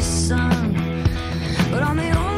sun, but on the only